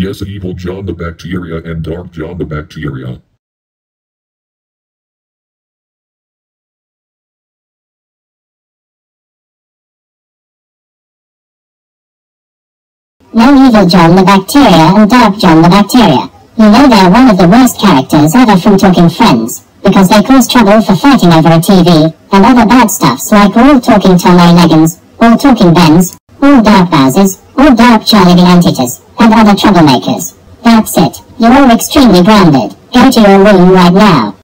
Yes, evil John the Bacteria and Dark John the Bacteria. No evil John the Bacteria and Dark John the Bacteria. You know they're one of the worst characters ever from Talking Friends, because they cause trouble for fighting over a TV, and other bad stuffs like all Talking Tom A. Leggins, all Talking Bens, all Dark Bowsers, all Dark Charlie the Antitus, other troublemakers. That's it. You're all extremely grounded. Go to your room right now.